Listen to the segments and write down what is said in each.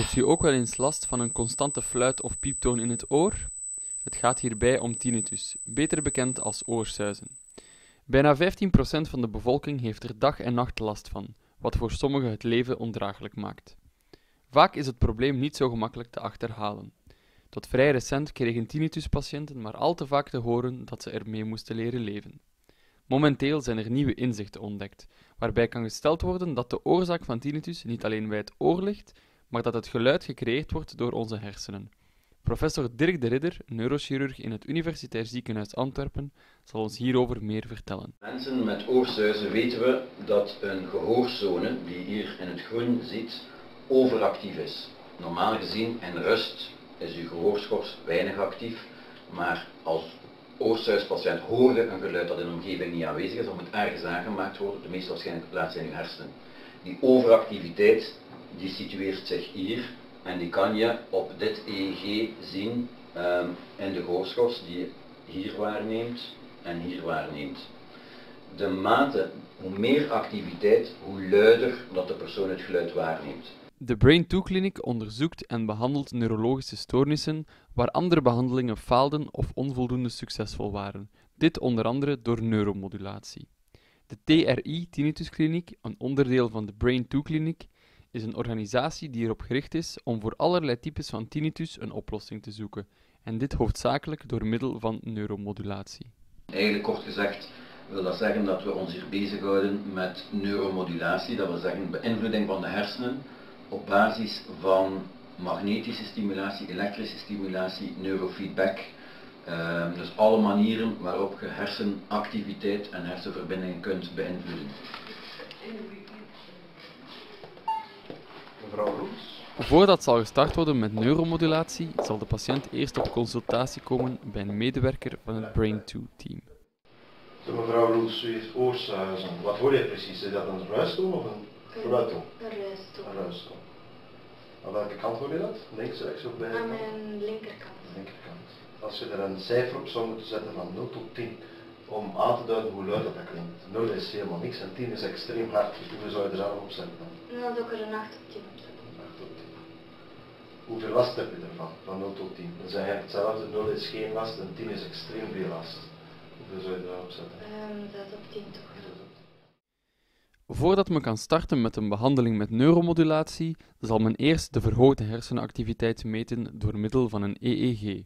Heeft u ook wel eens last van een constante fluit of pieptoon in het oor? Het gaat hierbij om tinnitus, beter bekend als oorsuizen. Bijna 15% van de bevolking heeft er dag en nacht last van, wat voor sommigen het leven ondraaglijk maakt. Vaak is het probleem niet zo gemakkelijk te achterhalen. Tot vrij recent kregen tinnituspatiënten maar al te vaak te horen dat ze ermee moesten leren leven. Momenteel zijn er nieuwe inzichten ontdekt, waarbij kan gesteld worden dat de oorzaak van tinnitus niet alleen bij het oor ligt, maar dat het geluid gecreëerd wordt door onze hersenen. Professor Dirk de Ridder, neurochirurg in het Universitair Ziekenhuis Antwerpen, zal ons hierover meer vertellen. Mensen met oorsuizen weten we dat een gehoorzone, die je hier in het groen ziet, overactief is. Normaal gezien in rust is uw gehoorschors weinig actief, maar als oorsuispatiënt hoorde een geluid dat in de omgeving niet aanwezig is, of moet ergens aangemaakt worden, de meest waarschijnlijke plaats in uw hersenen. Die overactiviteit die situeert zich hier en die kan je op dit EEG zien um, in de gehoorschors die je hier waarneemt en hier waarneemt. De mate, hoe meer activiteit, hoe luider dat de persoon het geluid waarneemt. De Brain 2 Clinic onderzoekt en behandelt neurologische stoornissen waar andere behandelingen faalden of onvoldoende succesvol waren, dit onder andere door neuromodulatie. De TRI Tinnitus Kliniek, een onderdeel van de Brain 2 Clinic, is een organisatie die erop gericht is om voor allerlei types van tinnitus een oplossing te zoeken, en dit hoofdzakelijk door middel van neuromodulatie. Eigenlijk kort gezegd wil dat zeggen dat we ons hier bezighouden met neuromodulatie, dat wil zeggen beïnvloeding van de hersenen op basis van magnetische stimulatie, elektrische stimulatie, neurofeedback. Uh, dus alle manieren waarop je hersenactiviteit en hersenverbindingen kunt beïnvloeden. Mevrouw Roes. Voordat zal gestart worden met neuromodulatie, zal de patiënt eerst op consultatie komen bij een medewerker van het Brain2-team. So, mevrouw Roes, u heeft oorsuizen. Wat hoor je precies? Is dat een ruistoon of een fluittoon? Een ruistoon. Een ruistoon. Aan welke kant hoor je dat? Links, rechts of bij? Aan mijn linkerkant. linkerkant. Als je er een cijfer op zou moeten zetten van 0 tot 10, om aan te duiden hoe luid dat, dat klinkt. 0 is helemaal niks en 10 is extreem hard. Dus hoeveel zou je er zelf op zetten dan? Dan zou ik er een 8 op 10 op zetten. 8 tot 10. Hoeveel last heb je ervan, van 0 tot 10? Dan zeg je hetzelfde, 0 is geen last en 10 is extreem veel last. Hoeveel zou je erop zetten? Um, 6 op 10 toch. Voordat men kan starten met een behandeling met neuromodulatie, zal men eerst de verhoogde hersenactiviteit meten door middel van een EEG.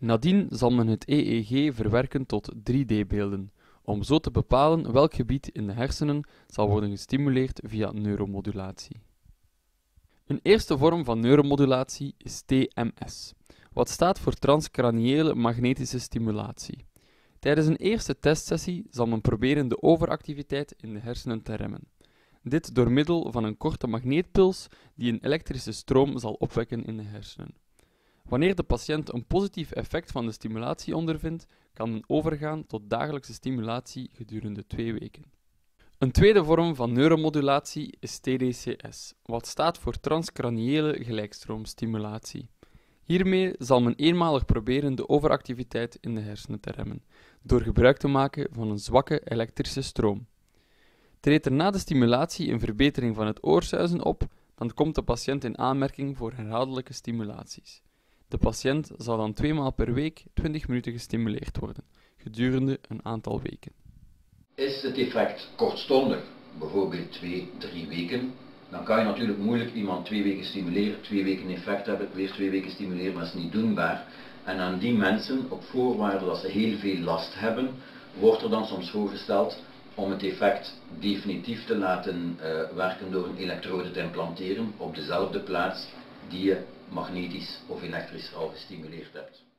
Nadien zal men het EEG verwerken tot 3D-beelden, om zo te bepalen welk gebied in de hersenen zal worden gestimuleerd via neuromodulatie. Een eerste vorm van neuromodulatie is TMS, wat staat voor transcraniële magnetische stimulatie. Tijdens een eerste testsessie zal men proberen de overactiviteit in de hersenen te remmen. Dit door middel van een korte magneetpuls die een elektrische stroom zal opwekken in de hersenen. Wanneer de patiënt een positief effect van de stimulatie ondervindt, kan men overgaan tot dagelijkse stimulatie gedurende twee weken. Een tweede vorm van neuromodulatie is TDCS, wat staat voor transcraniële gelijkstroomstimulatie. Hiermee zal men eenmalig proberen de overactiviteit in de hersenen te remmen, door gebruik te maken van een zwakke elektrische stroom. Treedt er na de stimulatie een verbetering van het oorsuizen op, dan komt de patiënt in aanmerking voor herhaaldelijke stimulaties. De patiënt zal dan tweemaal per week 20 minuten gestimuleerd worden, gedurende een aantal weken. Is het effect kortstondig, bijvoorbeeld 2, 3 weken, dan kan je natuurlijk moeilijk iemand twee weken stimuleren, twee weken effect hebben, weer twee weken stimuleren, maar dat is niet doenbaar. En aan die mensen, op voorwaarde dat ze heel veel last hebben, wordt er dan soms voorgesteld om het effect definitief te laten uh, werken door een elektrode te implanteren op dezelfde plaats die je magnetisch of elektrisch al gestimuleerd hebt.